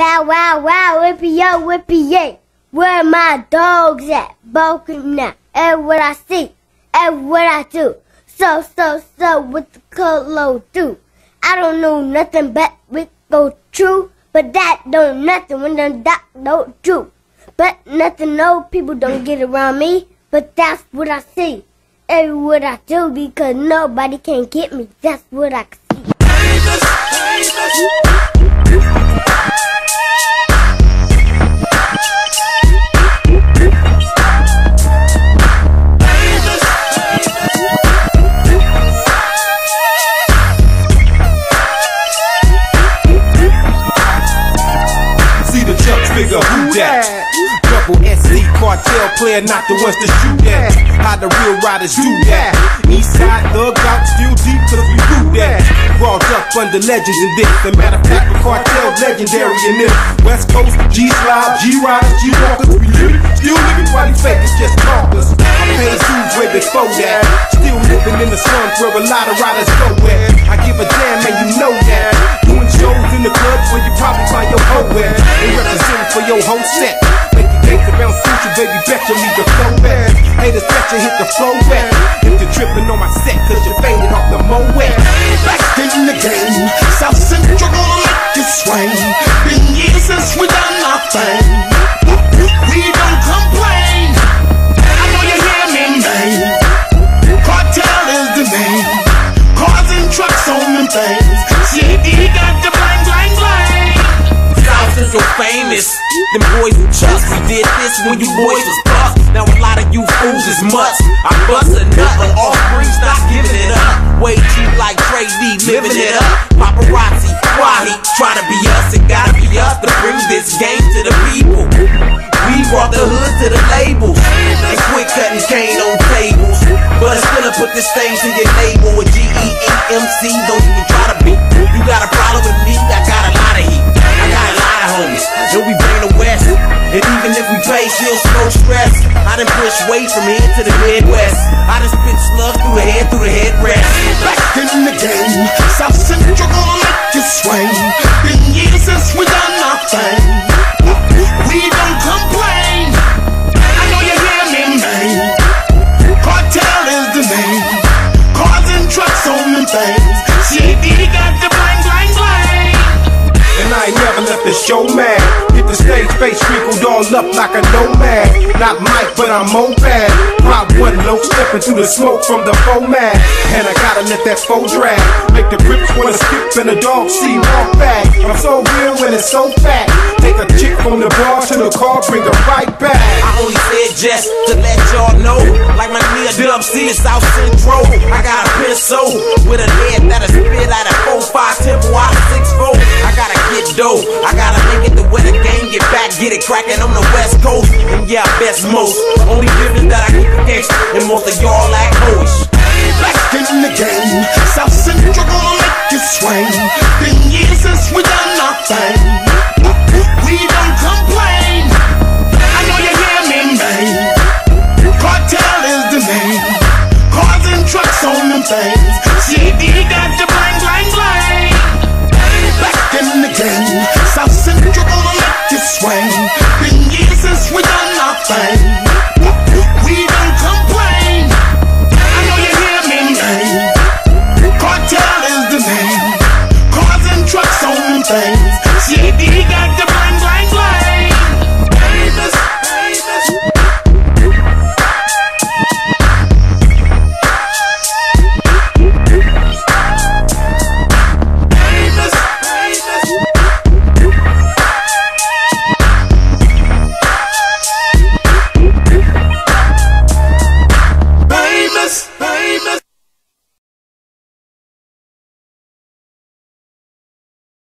Bow wow wow, whippy yo, whippy yay. Where my dogs at? Broken now. And what I see, and what I do. So, so, so, what the colo do? I don't know nothing but we go true. But that don't nothing when the doc don't do. But nothing no people don't get around me. But that's what I see. And what I do because nobody can get me. That's what I figure that? Double SD cartel player, not the ones to shoot at. How the real riders do that. Eastside thug out still deep cause we do that. Brought up under legends in this. As matter of fact, the cartel legendary in this. West Coast, G Slide, G Riders, G Walkers, we live. Still living while these fakers just talkers. I paid dues way before that. Still living in the slums where a lot of riders go at. I give a damn and you know that. Doing shows in the clubs where you probably find your hoe at. Your whole set. Make your gates around sushi, baby, bet you leave the flow back. Haters bet you hit the flow back. If you're tripping on my set, cause you faded off the mow Back in the game, South Central gonna make you swing. Been years since we done our thing. We don't complain. I know you hear me, man. Cartel is the name. Cars and trucks on them things. CD South Central famous. Them boys who trust. We did this when you boys was bust. Now a lot of you fools is mutts. I bust a nut on all offspring, stop giving it up. Way cheap like Trey D, living it up. Paparazzi, why he try to be us? It gotta be us to bring this game to the people. We brought the still no stress. I done push weight from here to the Midwest. I done spit slugs through the head, through the headrest. Back in the game, South Central gonna make you swing. Been years since we done our thing. We don't complain. I know you hear me, man. Cartel is the name. Cars and trucks on them things. CD got the bling, bling, bling. And I ain't never left the show mad. The stage, face wrinkled all up like a nomad. Not Mike, but I'm moped. Prop one low, stepping through the smoke from the format. And I gotta let that foe drag. Make the grips wanna skip and the dog see walk back. I'm so real when it's so fat. Take a chick from the bar to the car, bring her right back. I only said just to let y'all know. Like my nigga Dub C is South Central. I got a pencil with a head that'll spit out a 4-5 tempo out of Tracking on the west coast, and yeah, I best most. Only difference that I keep against, and most of y'all like hoes. Back in the game, South Central gonna make it swing. Been years since we done nothing. We don't complain. I know you hear me, man. Cartel is the name, cars and trucks on them things.